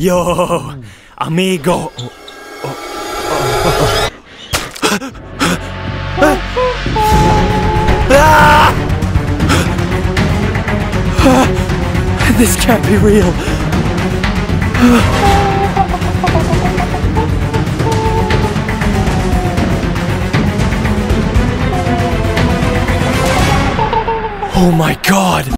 Yo, amigo. This can't be real. Oh my god.